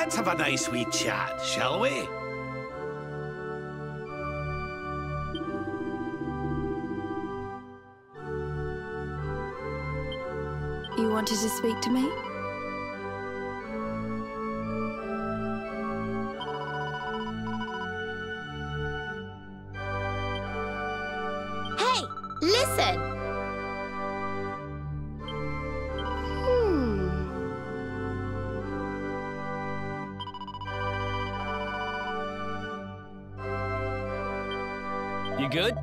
Let's have a nice wee chat, shall we? You wanted to speak to me? You good?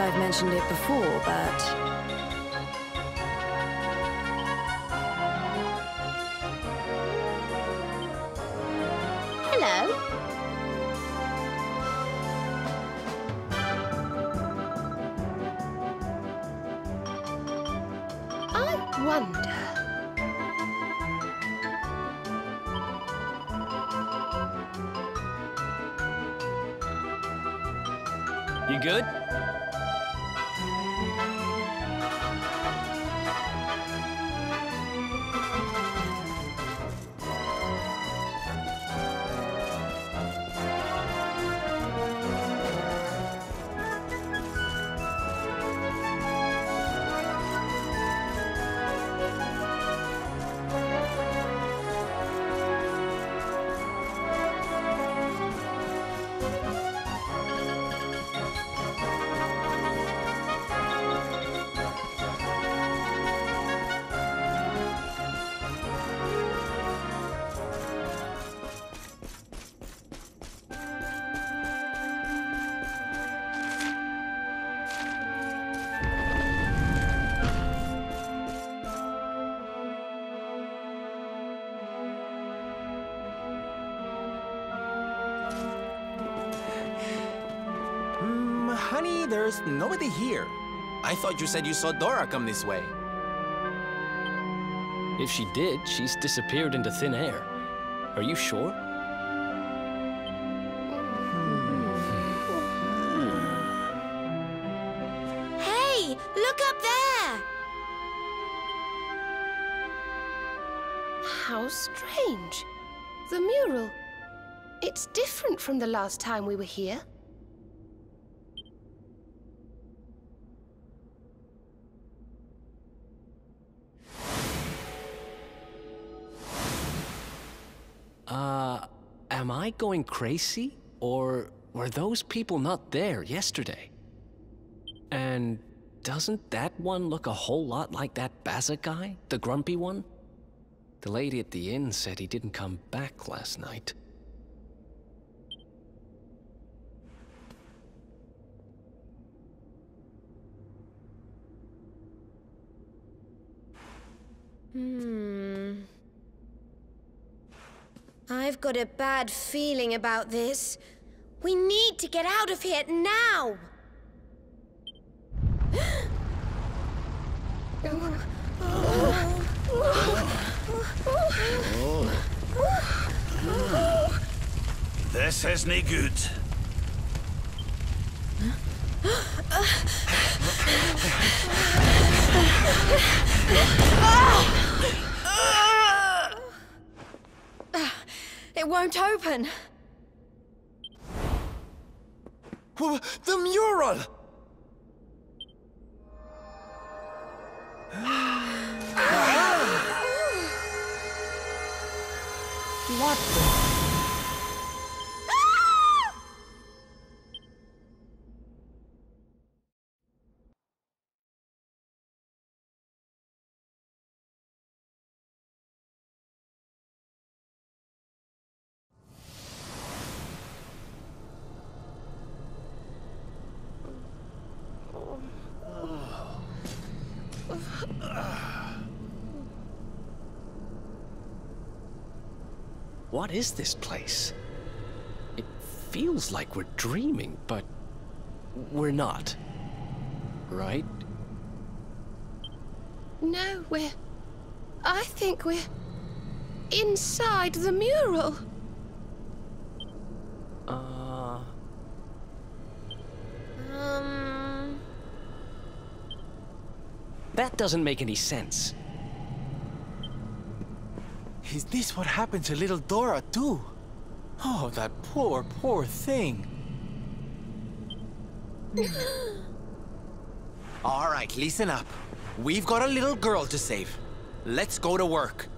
If I've mentioned it before, but Hello? I wonder. You good? There's nobody here. I thought you said you saw Dora come this way. If she did, she's disappeared into thin air. Are you sure? Hey, look up there! How strange. The mural. It's different from the last time we were here. Uh, am I going crazy? Or were those people not there yesterday? And doesn't that one look a whole lot like that Bazza guy? The grumpy one? The lady at the inn said he didn't come back last night. Hmm. I've got a bad feeling about this. We need to get out of here now! This isn't good. Oh! It won't open. The mural! Ah! what the? What is this place? It feels like we're dreaming, but we're not. Right? No, we're. I think we're. inside the mural. Uh. Um. That doesn't make any sense. Is this what happened to little Dora, too? Oh, that poor, poor thing. All right, listen up. We've got a little girl to save. Let's go to work.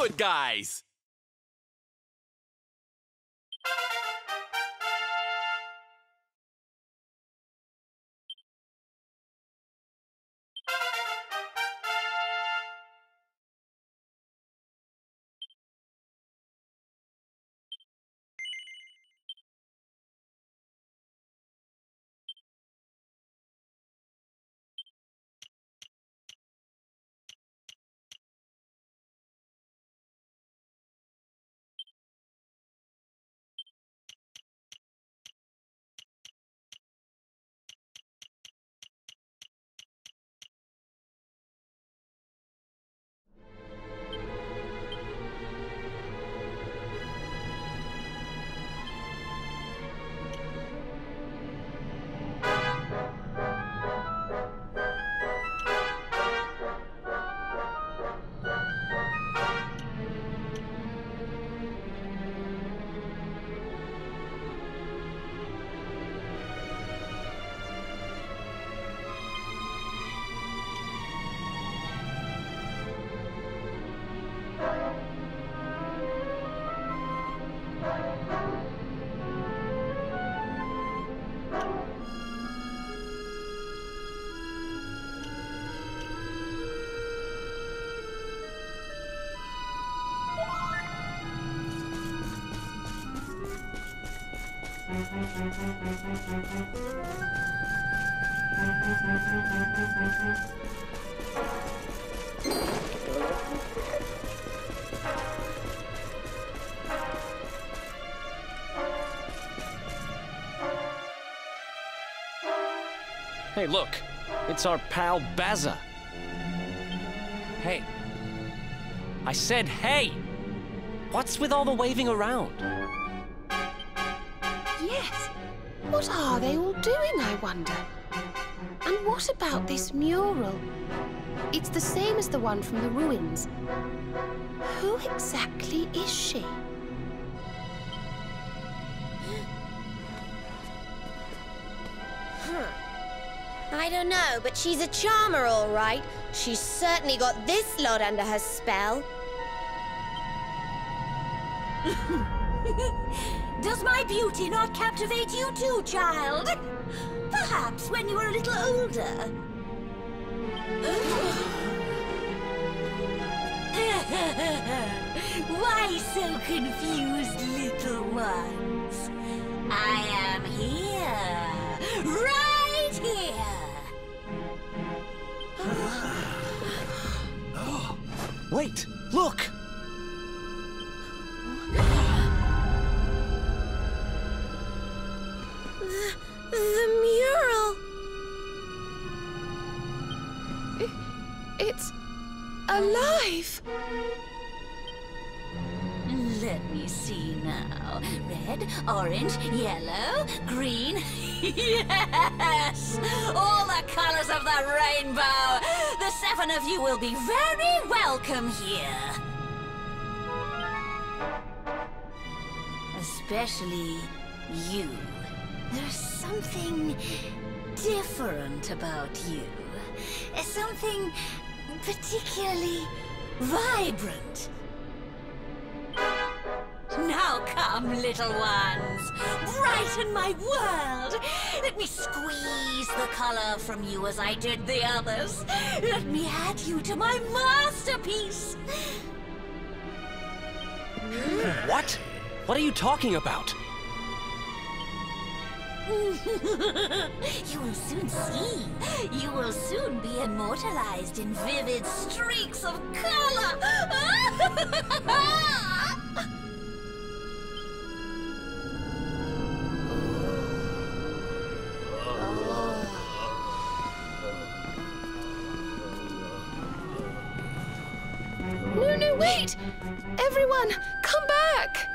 For good guys. Hey, look. It's our pal Bazza. Hey. I said hey! What's with all the waving around? Yes. What are they all doing, I wonder? And what about this mural? It's the same as the one from the ruins. Who exactly is she? I don't know, but she's a charmer, all right. She's certainly got this lot under her spell. Does my beauty not captivate you too, child? Perhaps when you are a little older. Why so confused, little ones? I am here, right here. Wait! Look! The mural! It's alive! Let me see now. Red, orange, yellow, green. yes! All the colors of the rainbow! The seven of you will be very welcome here. Especially you. There's something different about you. Something particularly vibrant. Now come, little ones. Brighten my world. Let me squeeze the color from you as I did the others. Let me add you to my masterpiece. What? What are you talking about? you will soon see. You will soon be immortalized in vivid streaks of color. Everyone, come back!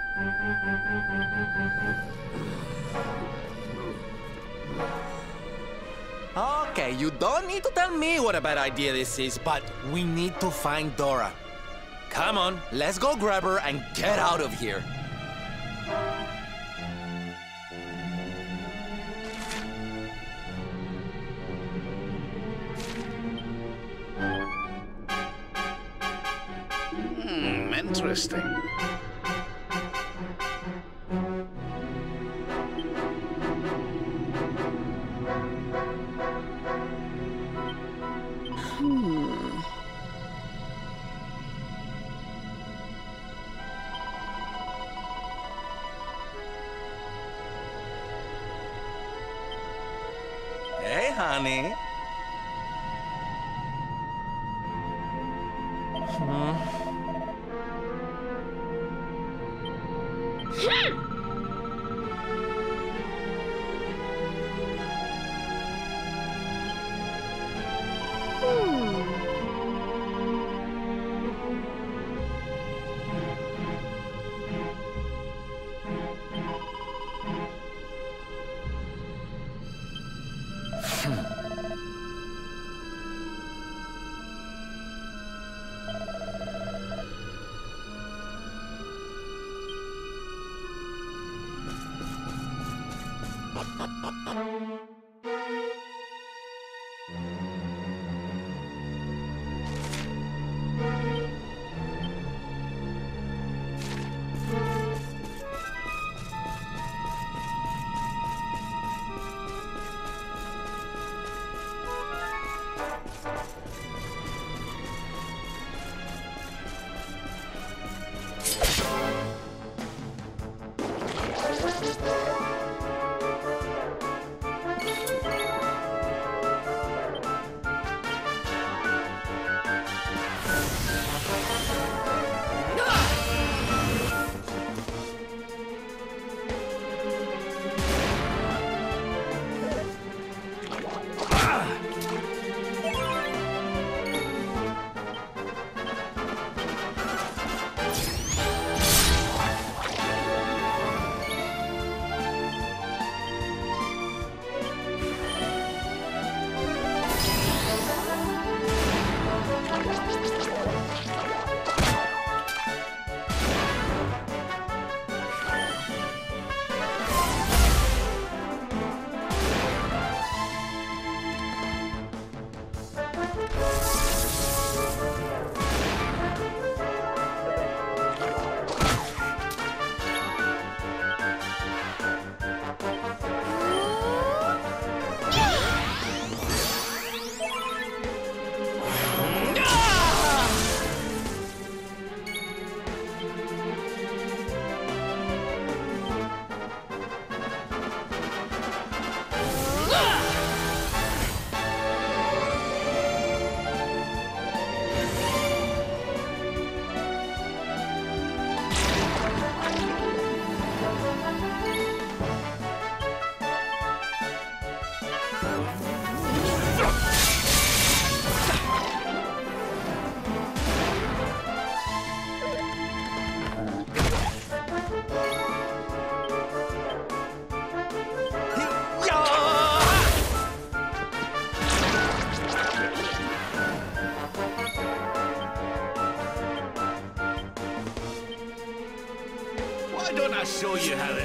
Okay, you don't need to tell me what a bad idea this is, but we need to find Dora. Come on, let's go grab her and get out of here. Hmm. Hey, honey. Hmm. You how it's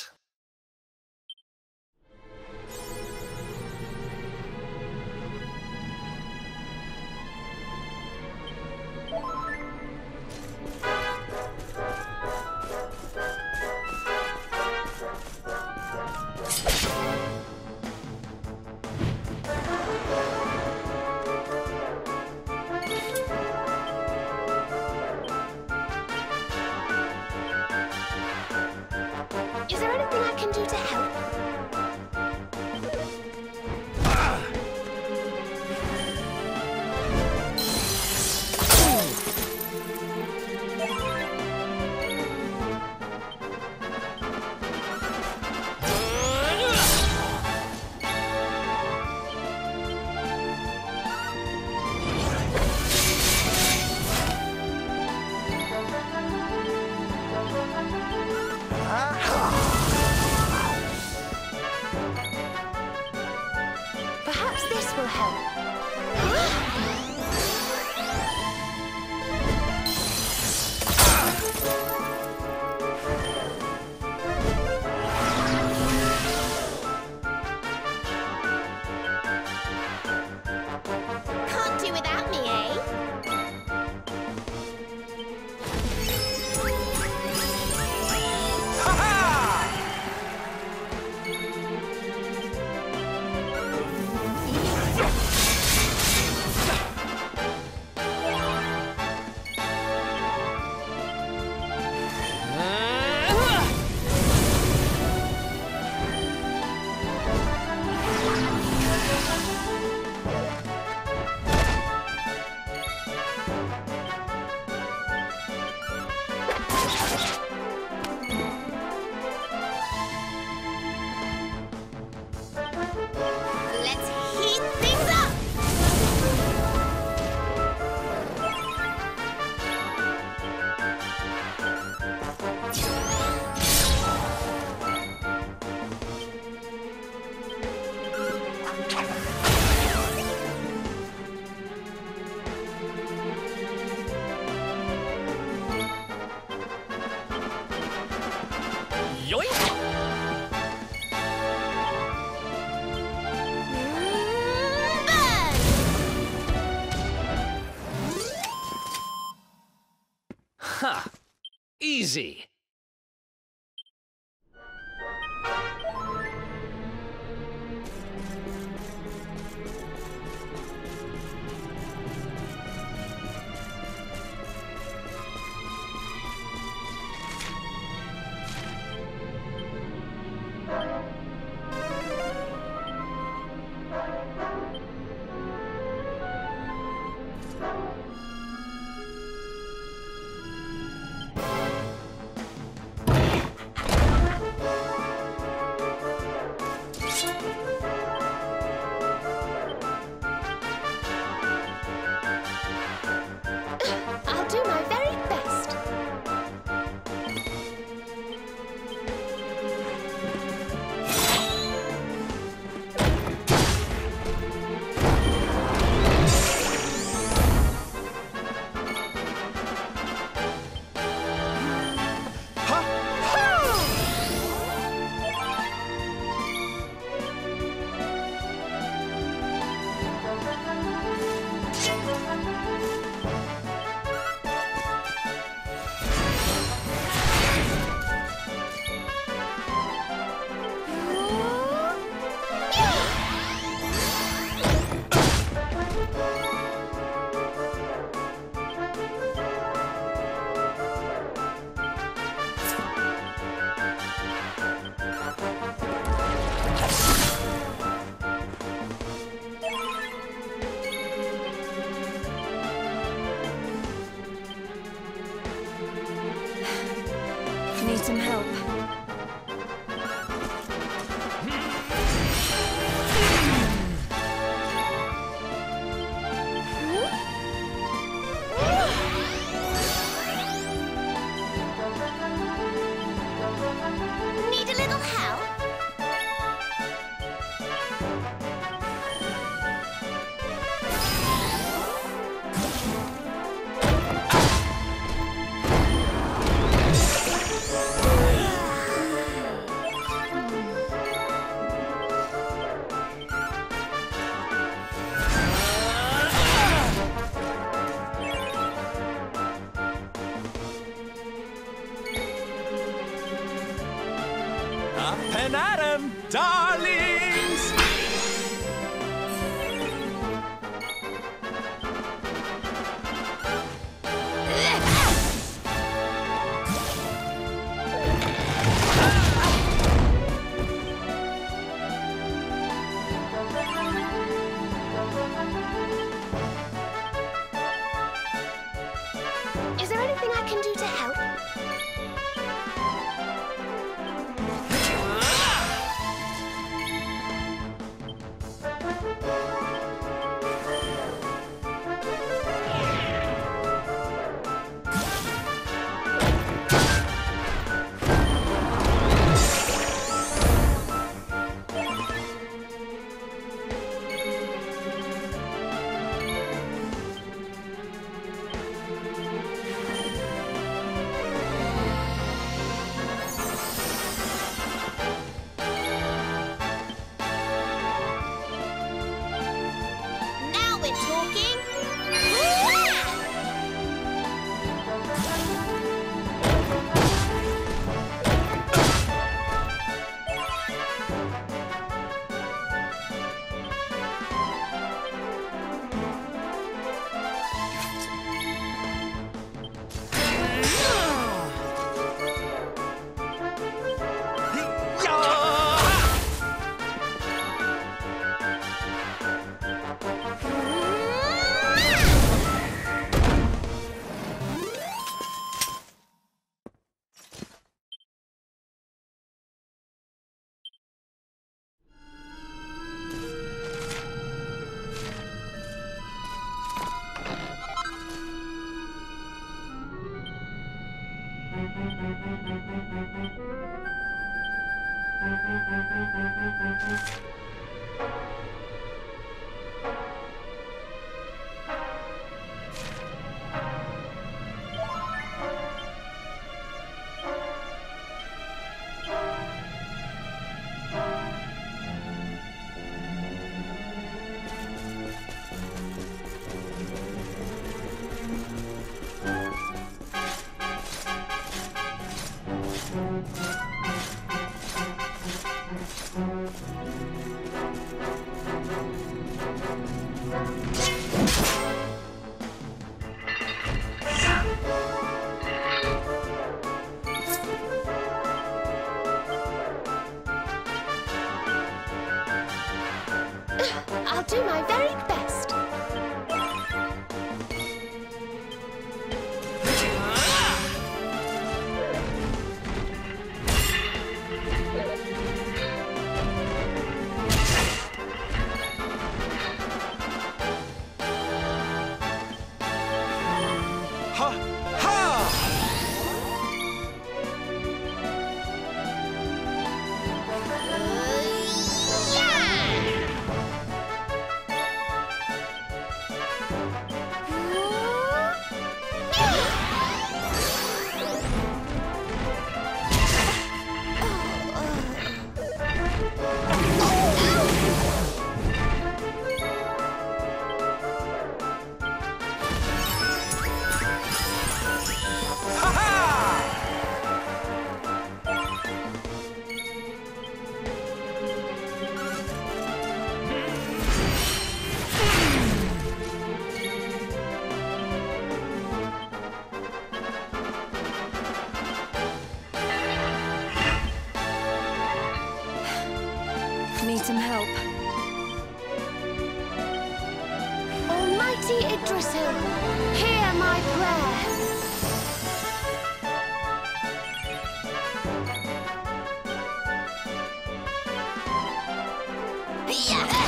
I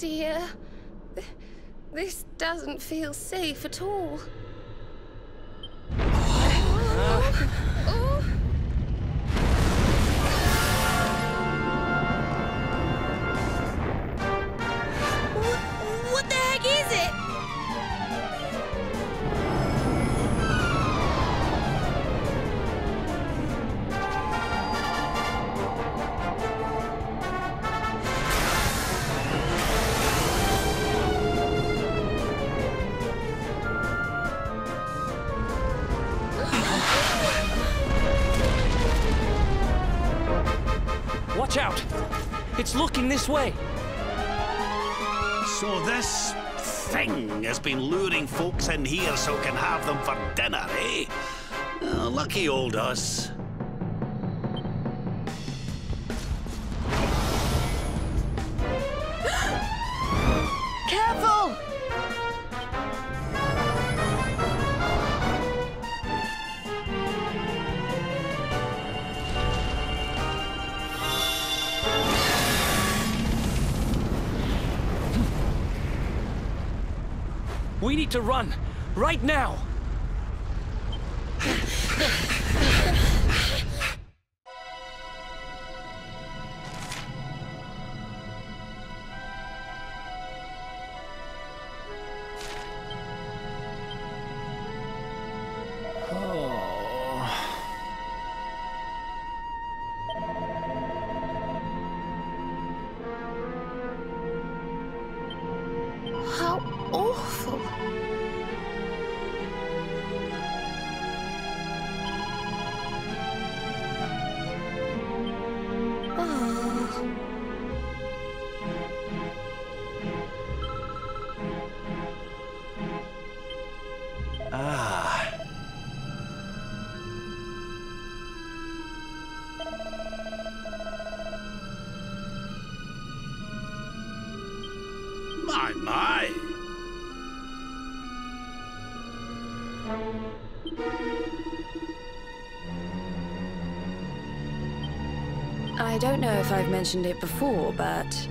dear. This doesn't feel safe at all. Lucky old us. Careful! We need to run. Right now. I've mentioned it before, but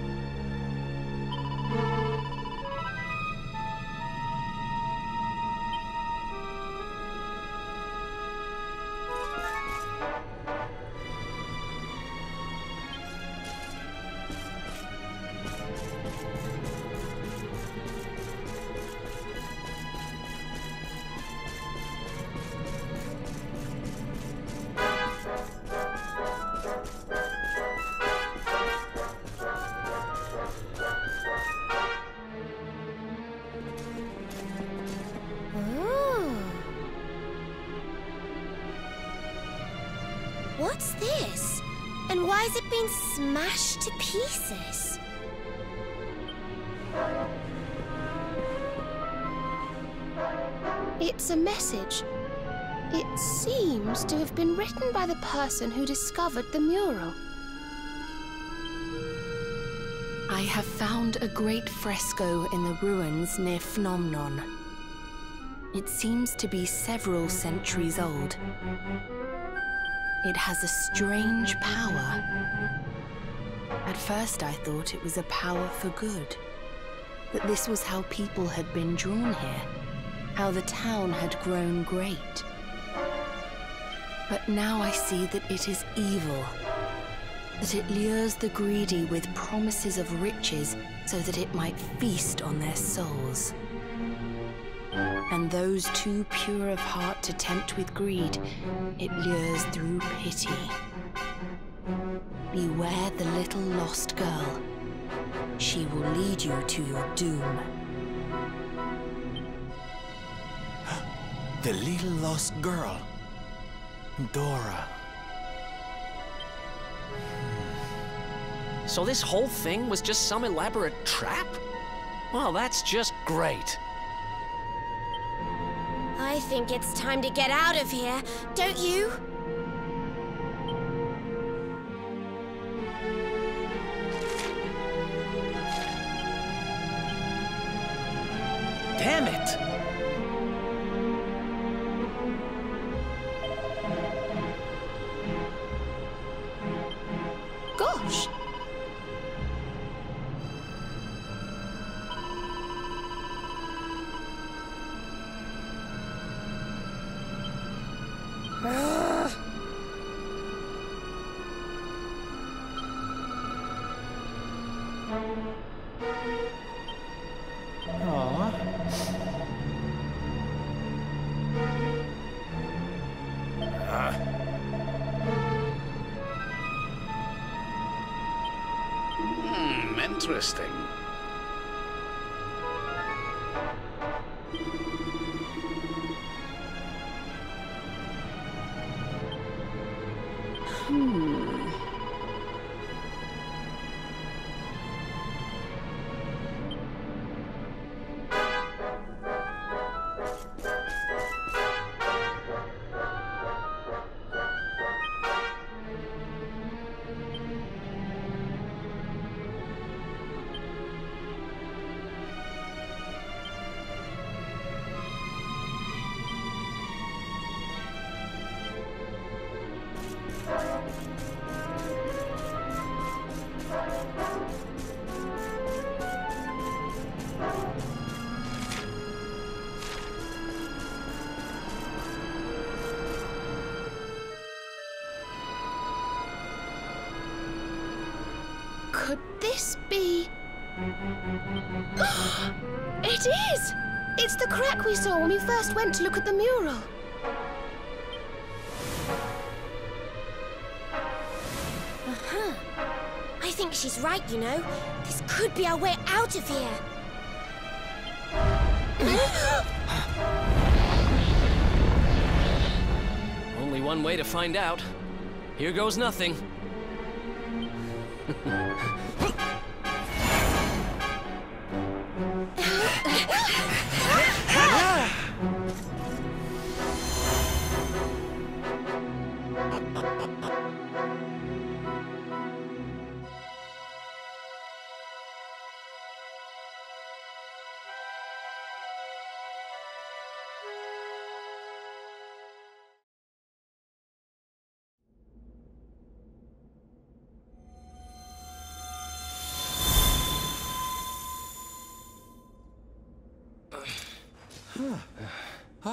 smashed to pieces? It's a message. It seems to have been written by the person who discovered the mural. I have found a great fresco in the ruins near Phnom Nonh. It seems to be several centuries old. It has a strange power. At first, I thought it was a power for good. That this was how people had been drawn here, how the town had grown great. But now I see that it is evil. That it lures the greedy with promises of riches so that it might feast on their souls. And those too pure of heart to tempt with greed, it lures through pity. Beware the little lost girl. She will lead you to your doom. The little lost girl. Dora. Hmm. So this whole thing was just some elaborate trap? Well, that's just great. I think it's time to get out of here, don't you? It is! It's the crack we saw when we first went to look at the mural. Uh-huh. I think she's right, you know. This could be our way out of here. Only one way to find out. Here goes nothing.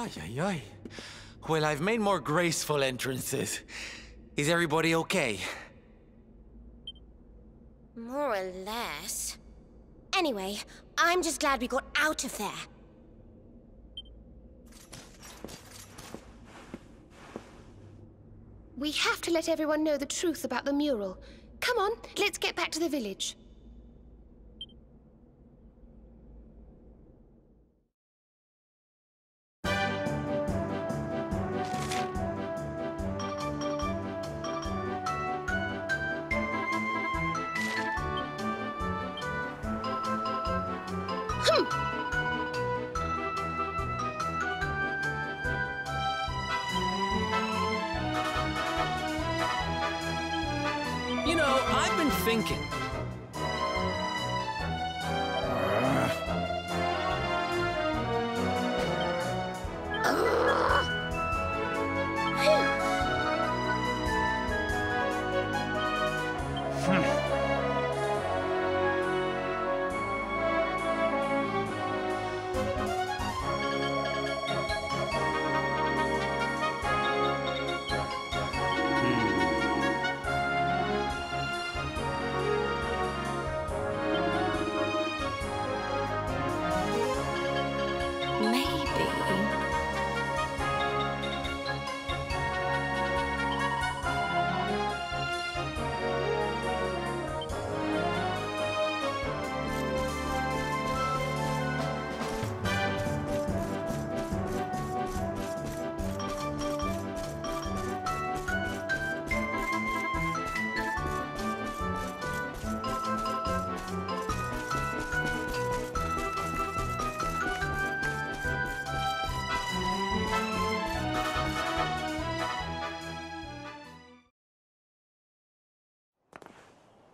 Ay, ay, ay. Well, I've made more graceful entrances. Is everybody okay? More or less. Anyway, I'm just glad we got out of there. We have to let everyone know the truth about the mural. Come on, let's get back to the village.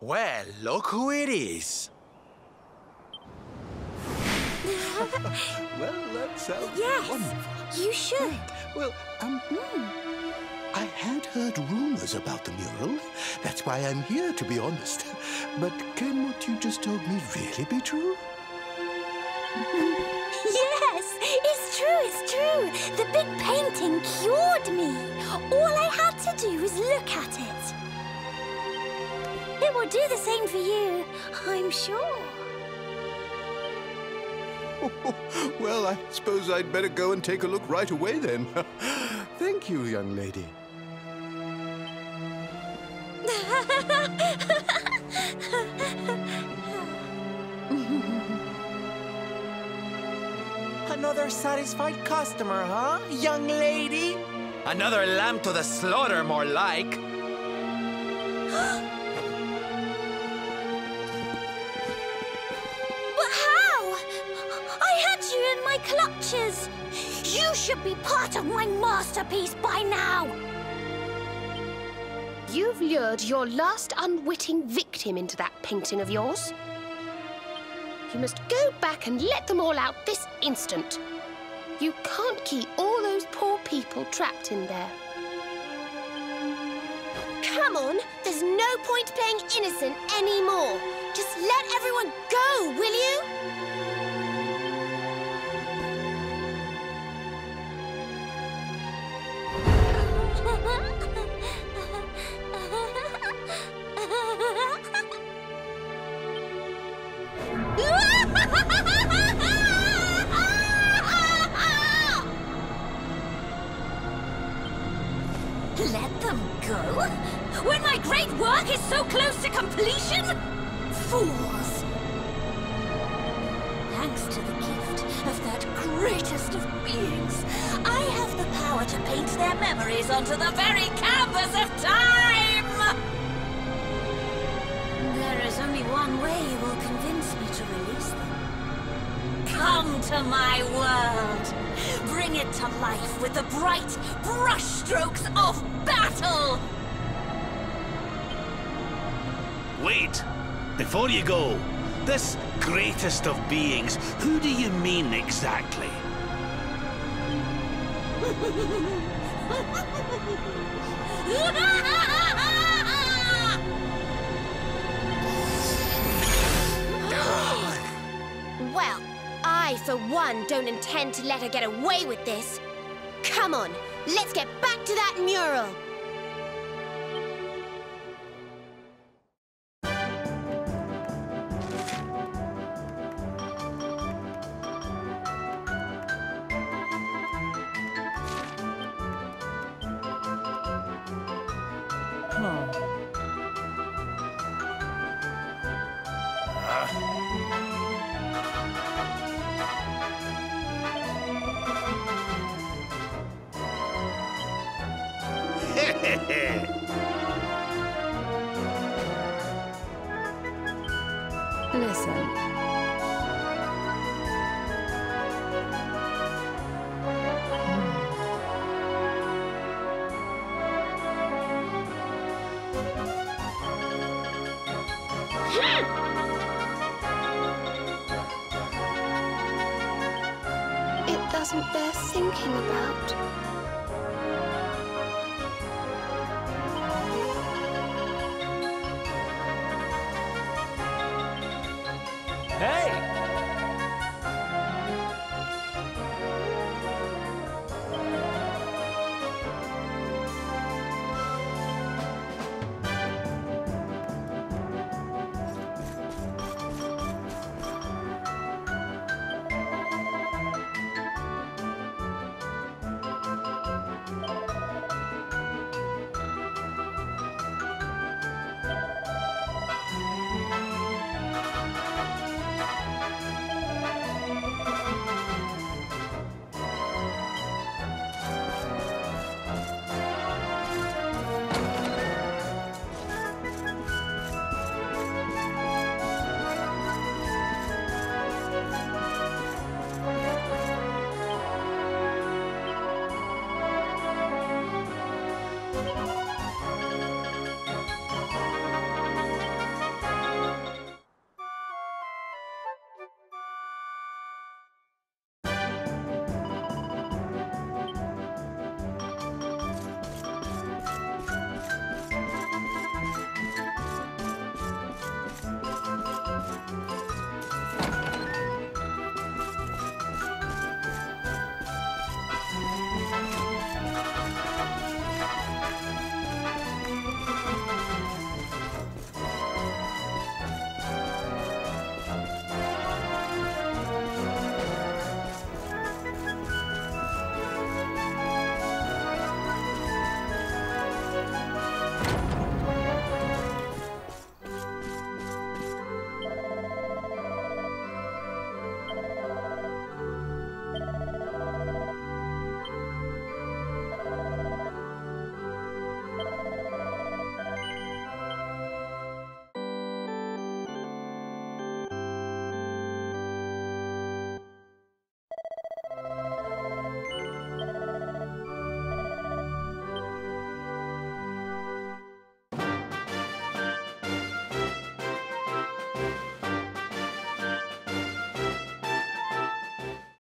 Well, look who it is. Well, that sounds Yes, wonderful. you should. Well, um, I had heard rumors about the mural. That's why I'm here, to be honest. But can what you just told me really be true? Yes, it's true, it's true. The big painting cured me. All I had to do was look at it. It will do the same for you, I'm sure. well, I suppose I'd better go and take a look right away then. Thank you, young lady. Another satisfied customer, huh, young lady? Another lamb to the slaughter, more like. Should be part of my masterpiece by now. You've lured your last unwitting victim into that painting of yours. You must go back and let them all out this instant. You can't keep all those poor people trapped in there. Come on, there's no point playing innocent anymore. Just let everyone go, will you? Completion? Fools! Thanks to the gift of that greatest of beings, I have the power to paint their memories onto the very canvas of time! There is only one way you will convince me to release them. Come to my world! Bring it to life with the bright brushstrokes of battle! Wait! Before you go, this greatest of beings, who do you mean exactly? Well, I, for one, don't intend to let her get away with this. Come on, let's get back to that mural. It